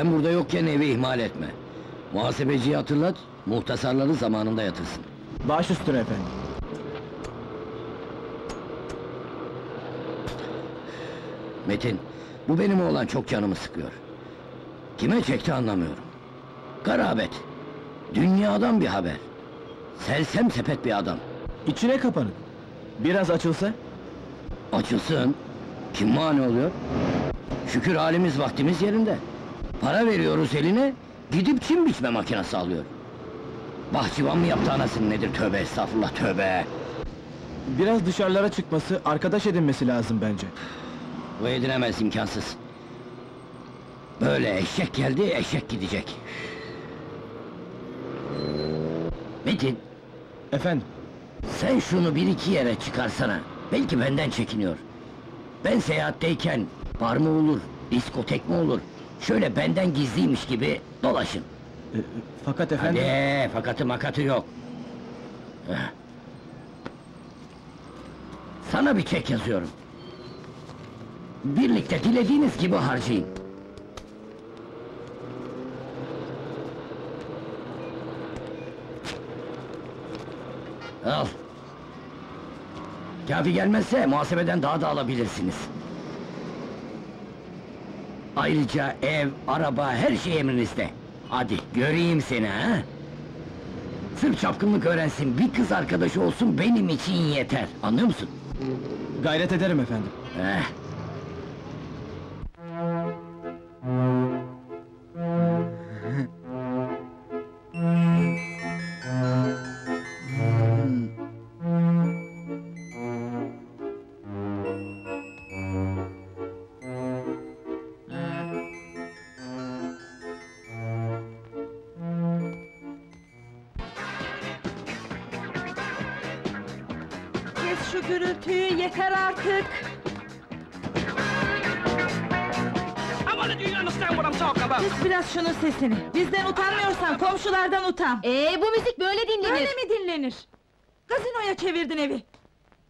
Ben burada yokken evi ihmal etme. Muhasebeciyi hatırlat, muhtasarları zamanında yatırsın. Baş üstüne efendim. Metin, bu benim oğlan çok canımı sıkıyor. Kime çekti anlamıyorum. Garabet. Dünyadan bir haber. Selsem sepet bir adam. İçine kapanın. Biraz açılsa? Açılsın. Kim mani oluyor? Şükür halimiz vaktimiz yerinde. Para veriyoruz eline, gidip çim biçme makinesi alıyor. Bahçıvan mı yaptı anasını nedir tövbe estağfurullah tövbe. Biraz dışarılara çıkması, arkadaş edinmesi lazım bence. Bu edinemez imkansız. Böyle eşek geldi eşek gidecek. Metin, Efendim, sen şunu bir iki yere çıkarsana. Belki benden çekiniyor. Ben seyahatteyken bar mı olur, diskotek mi olur? Şöyle benden gizliymiş gibi dolaşın. e, fakat efendim... Hadi, fakatı makatı yok. Heh. Sana bir çek yazıyorum. Birlikte dilediğiniz gibi harcayın. Al. Kafi gelmezse muhasebeden daha da alabilirsiniz. Ayrıca ev, araba, her şey emrinizde. Hadi, göreyim seni ha! Sırf çapkınlık öğrensin, bir kız arkadaşı olsun benim için yeter. Anlıyor musun? Gayret ederim efendim. Eh. Şu gürültüyü yeter artık. I wonder do you understand what I'm talking about? Kes biraz şunun sesini. Bizden utanmıyorsan komşulardan utan. Ee, bu müzik böyle dinlenir. Böyle mi dinlenir? Gazinoya çevirdin evi.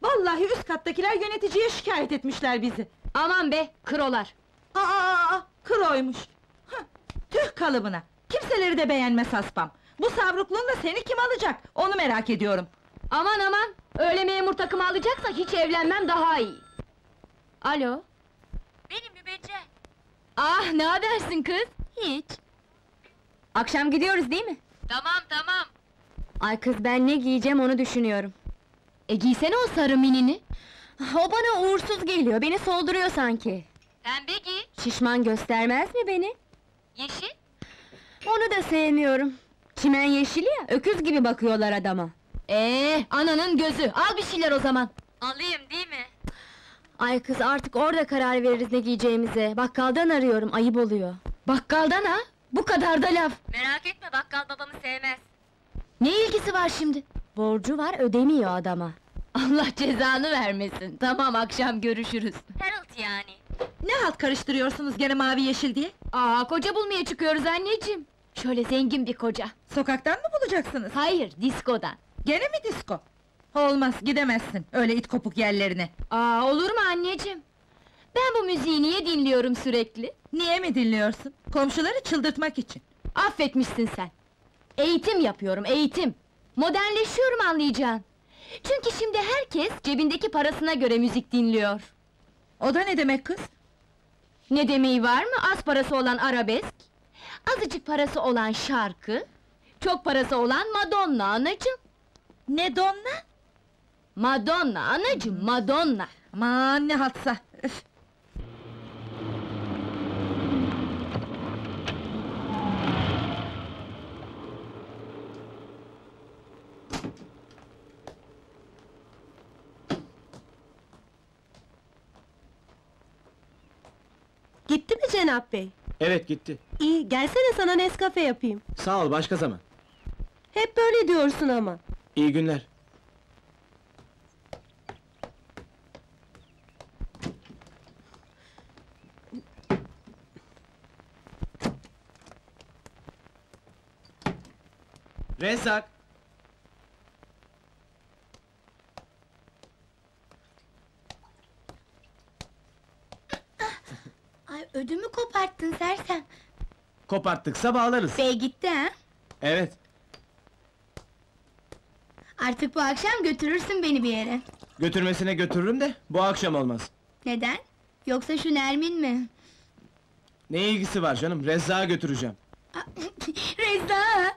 Vallahi üst kattakiler yöneticiye şikayet etmişler bizi. Aman be, krolar. Aa, aa, aa kroymuş. Tüh kalıbına. Kimseleri de beğenmez haspam. Bu savrukluğunda seni kim alacak? Onu merak ediyorum. Aman aman, öyle memur takımı alacaksa hiç evlenmem daha iyi. Alo? Benim mübeccel. Ah, ne habersin kız? Hiç. Akşam gidiyoruz değil mi? Tamam tamam. Ay kız, ben ne giyeceğim onu düşünüyorum. E giysene o sarı minini. O bana uğursuz geliyor, beni solduruyor sanki. Pembe giy. Şişman göstermez mi beni? Yeşil. Onu da sevmiyorum. Çimen yeşili ya, öküz gibi bakıyorlar adama. Ee, ananın gözü, al bir şeyler o zaman. Alayım değil mi? Ay kız artık orada karar veririz ne giyeceğimize. Bakkaldan arıyorum, ayıp oluyor. Bakkaldan ha? Bu kadar da laf. Merak etme bakkal babamı sevmez. Ne ilgisi var şimdi? Borcu var, ödemiyor adama. Allah cezanı vermesin. Tamam, akşam görüşürüz. Harold yani. Ne halt karıştırıyorsunuz gene mavi yeşil diye? Aa, koca bulmaya çıkıyoruz anneciğim. Şöyle zengin bir koca. Sokaktan mı bulacaksınız? Hayır, diskodan. Gene mi disko? Olmaz, gidemezsin öyle it kopuk yerlerine. Aa, olur mu anneciğim? Ben bu müziği niye dinliyorum sürekli? Niye mi dinliyorsun? Komşuları çıldırtmak için. Affetmişsin sen. Eğitim yapıyorum, eğitim. Modernleşiyorum anlayacağın. Çünkü şimdi herkes cebindeki parasına göre müzik dinliyor. O da ne demek kız? Ne demeyi var mı? Az parası olan arabesk, azıcık parası olan şarkı, çok parası olan Madonna anacığım. Ne donna? Madonna anacığım, Madonna. Aman ne haltsa! Üf! Gitti mi Cenap Bey? Evet gitti. İyi, gelsene sana Nescafe yapayım. Sağ ol, başka zaman. Hep böyle diyorsun ama. İyi günler. Rezzak! Ay ödümü koparttın sersem. Koparttıksa bağlarız. Bey gitti ha? Evet. Artık bu akşam götürürsün beni bir yere. Götürmesine götürürüm de bu akşam olmaz. Neden? Yoksa şu Nermin mi? Ne ilgisi var canım? Rezzak'a götüreceğim. Reza!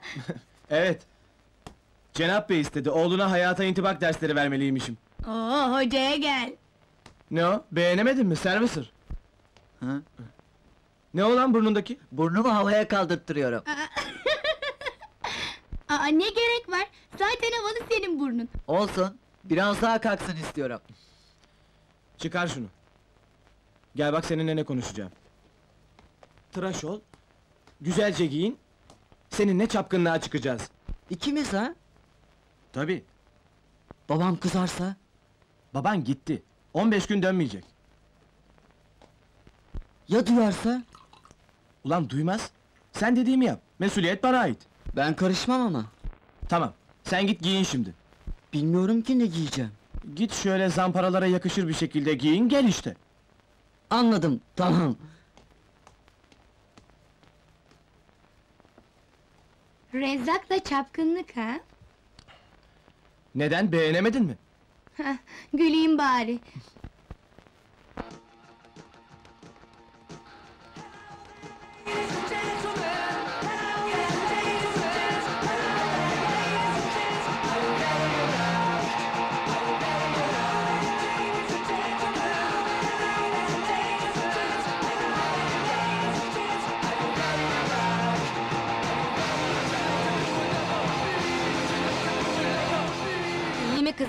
Evet. Cenap Bey istedi. Oğluna hayata intibak dersleri vermeliymişim. Oo hocaya gel. Ne o? Beğenemedin mi Servicer? Hı? Ne o lan burnundaki? Burnumu havaya kaldırttırıyorum. Aa ne gerek var? Zaten havalı senin burnun. Olsun. Biraz daha kalksın istiyorum. Çıkar şunu. Gel bak seninle ne konuşacağım. Tıraş ol. Güzelce giyin. Seninle çapkınlığa çıkacağız. İkimiz ha? Tabii. Babam kızarsa? Baban gitti. 15 gün dönmeyecek. Ya duyarsa? Ulan duymaz. Sen dediğimi yap. Mesuliyet bana ait. Ben karışmam ama. Tamam. Sen git giyin şimdi. Bilmiyorum ki ne giyeceğim. Git şöyle zamparalara yakışır bir şekilde giyin gel işte. Anladım, tamam. Rezzak'la çapkınlık ha? Neden beğenemedin mi? Güleyim bari.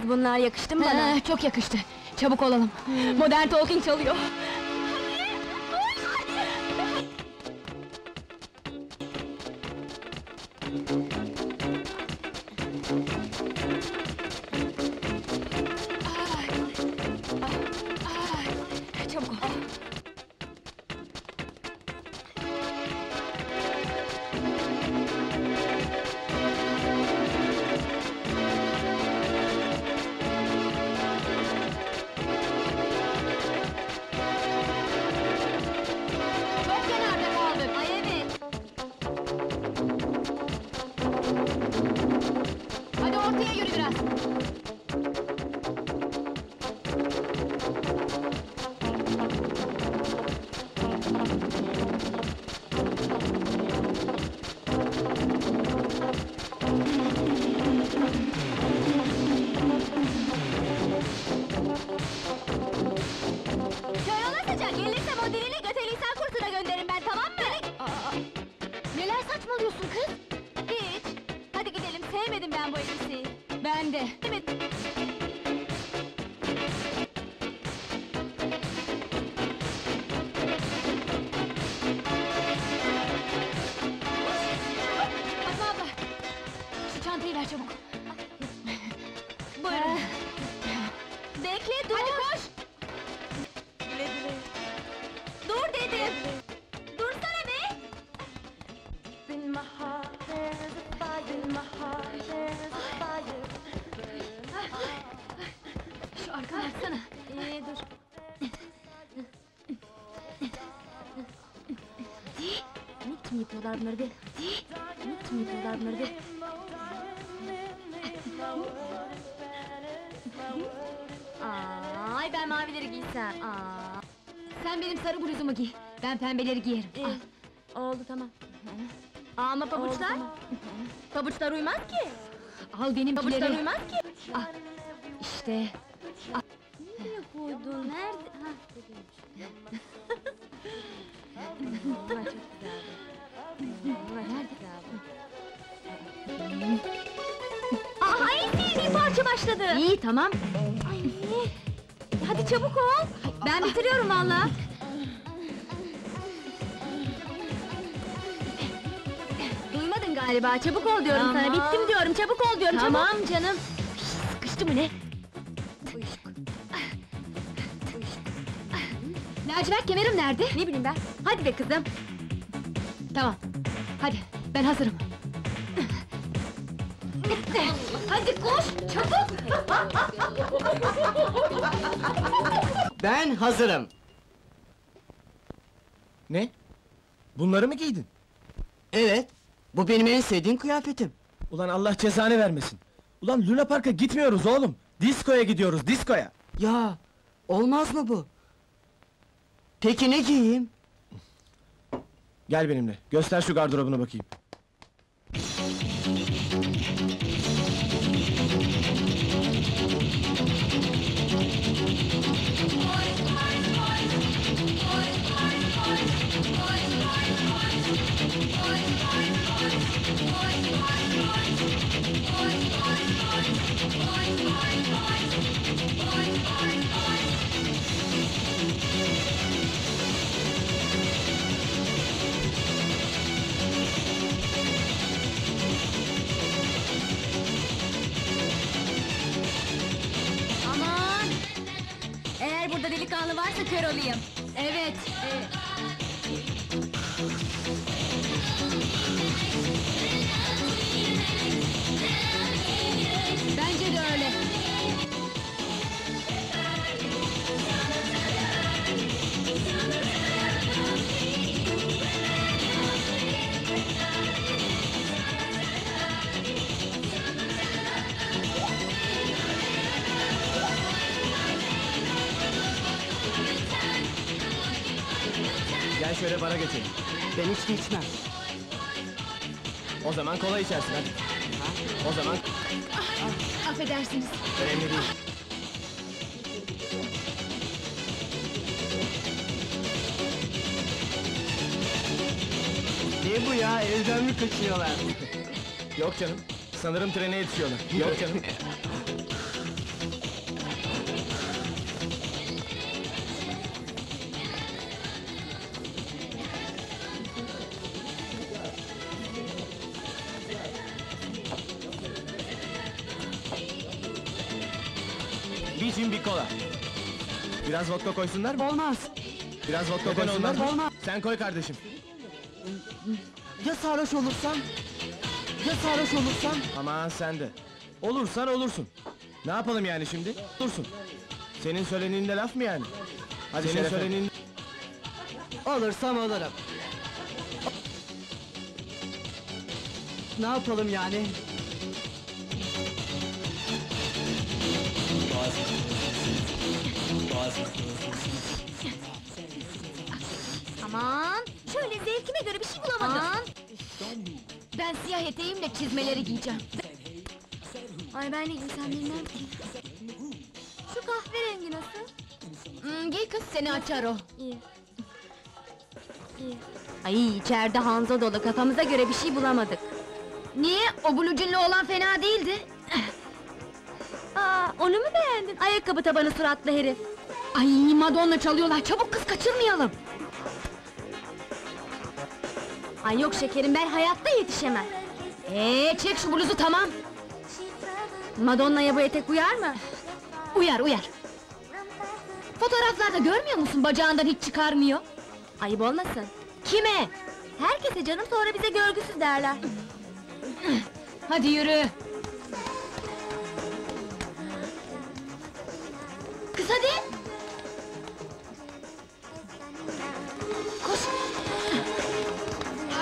Bunlar yakıştı mı bana? çok yakıştı. Çabuk olalım. Modern Talking çalıyor. Çabuk sevmedim ben bu elbiseyi. Ben de. Evet. Bunları be? Aa, ay ben mavileri giysem. Aa. Sen benim sarı bluzumu giy. Ben pembeleri giyerim. Al. Oldu tamam. Ama pabuçlar? Pabuçlar uymaz ki. Al benim Pabuçlar uymaz ki. İşte. Al. Nereye koydun? Nerede? Ha. Bunlar çok güzeldi. Bunlar çok güzeldi. Aa, en sevdiğim parça başladı. İyi tamam. Ay. Hadi çabuk ol. Ben bitiriyorum valla. Duymadın galiba. Çabuk ol diyorum sana. Bittim diyorum. Çabuk ol diyorum. Tamam canım. Sıkıştı mı ne? Lacivert kemerim nerede? Ne bileyim ben. Hadi be kızım. Tamam. Hadi. Ben hazırım. Bitti. Hadi koş. Çabuk. Ben hazırım. Ne? Bunları mı giydin? Evet. Bu benim en sevdiğim kıyafetim. Ulan Allah cezanı vermesin. Ulan Luna Park'a gitmiyoruz oğlum. Diskoya gidiyoruz, diskoya. Ya, olmaz mı bu? Peki ne giyeyim? Gel benimle, göster şu gardırobuna bakayım. Delikanlı varsa kör olayım. Evet. e, şöyle bara geçelim. Ben içki içmem. O zaman kola içersin hadi. O zaman Affedersiniz. önemli değil. Ne bu ya, evden mi kaçıyorlar? Yok canım, sanırım trene yetişiyorlar. Yok canım. Bir cin bir kola. Biraz vodka koysunlar mı? Olmaz. Biraz vodka koysunlar mı? Olmaz. Sen koy kardeşim. Ya sarhoş olursam? Ya sarhoş olursam? Aman sen de. Olursan olursun. Ne yapalım yani şimdi? Olursun. Senin söyleninde laf mı yani? Hadi Senin söylenin... Olursam olurum. Ne yapalım yani? Aman! Şöyle zevkime göre bir şey bulamadım. Aman! Ben siyah eteğimle çizmeleri giyeceğim. Ay ben ne giysem bilmem ki. Şu kahverengi nasıl? Hmm, giy kız seni açar o. İyi. İyi. Ay içeride Hanzo dolu kafamıza göre bir şey bulamadık. Niye? O blucunlu olan fena değildi. Onu mu beğendin? Ayakkabı tabanı suratlı herif. Ay Madonna çalıyorlar, çabuk kız kaçırmayalım. Ay yok şekerim, ben hayatta yetişemem. Ee, çek şu bluzu tamam. Madonna'ya bu etek uyar mı? Uyar, uyar. Fotoğraflarda görmüyor musun, bacağından hiç çıkarmıyor? Ayıp olmasın. Kime? Herkese canım, sonra bize görgüsüz derler. Hadi yürü. Kız hadi! Koş!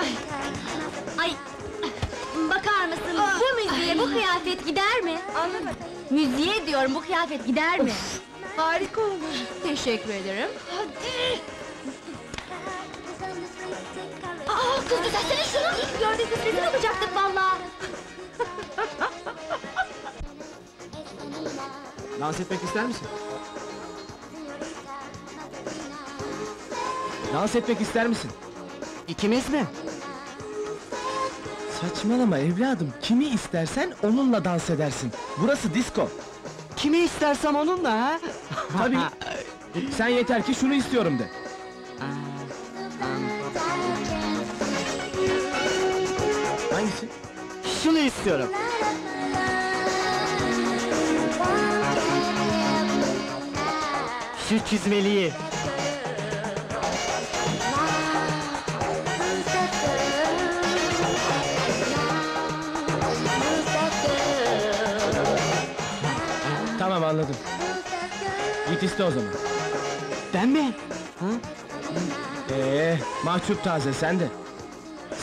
Ay! Ay! Bakar mısın, bu müziğe bu kıyafet gider mi? Anlamadım. Müziğe diyorum, bu kıyafet gider mi? Harika olur. Teşekkür ederim. Hadi! Aa, kız düzelsene şunu! İlk gördüğü kız rezil olacaktık vallahi. Dans etmek ister misin? Dans etmek ister misin? İkimiz mi? Saçmalama evladım, kimi istersen onunla dans edersin. Burası disco. Kimi istersem onunla ha? Tabii. Sen yeter ki şunu istiyorum de. Hangisi? Şunu istiyorum. Şu çizmeliyi. Tamam anladım. Git iste o zaman. Ben mi? Ha? Ee, mahcup taze sen de.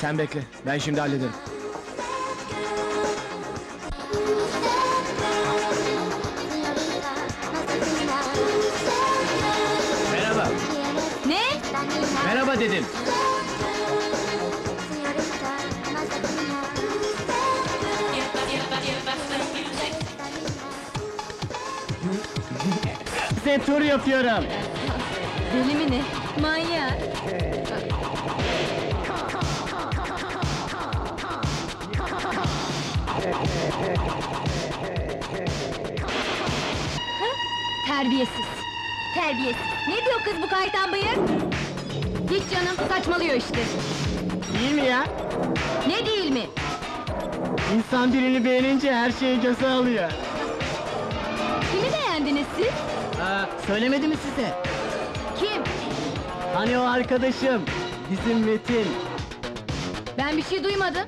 Sen bekle, ben şimdi hallederim. Merhaba, Ne? merhaba dedim. Size tur yapıyorum. Deli mi ne? Manyak. Terbiyesiz. Terbiyesiz. Ne diyor kız bu kaytan bıyık? Hiç canım saçmalıyor işte. Değil mi ya? Ne değil mi? İnsan birini beğenince her şeyi göze alıyor. Siz? Aa, söylemedi mi size? Kim? Hani o arkadaşım, bizim Metin. Ben bir şey duymadım.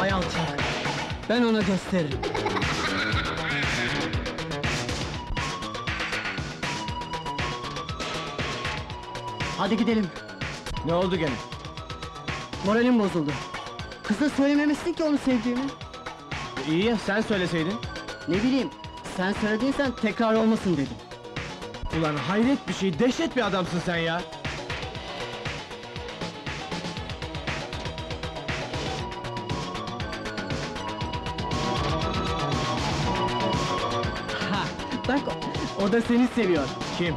Ay alçak. Ben ona gösteririm. Hadi gidelim. Ne oldu gene? Moralim bozuldu. Kıza söylememişsin ki onu sevdiğimi. İyi ya, sen söyleseydin. Ne bileyim, sen söylediysen tekrar olmasın dedim. Ulan hayret bir şey, dehşet bir adamsın sen ya. Ha, bak o da seni seviyor. Kim?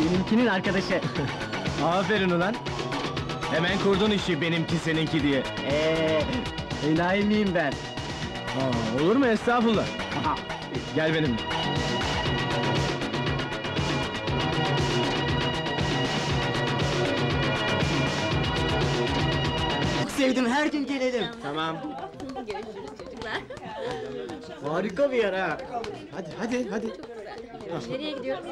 Benimkinin arkadaşı. Aferin ulan. Hemen kurdun işi benimki seninki diye. Eee, enayi miyim ben? Aa, olur mu estağfurullah. Gel benimle. Çok sevdim, her gün gelelim. Tamam. Harika bir yer ha. Hadi hadi hadi. Nereye gidiyoruz?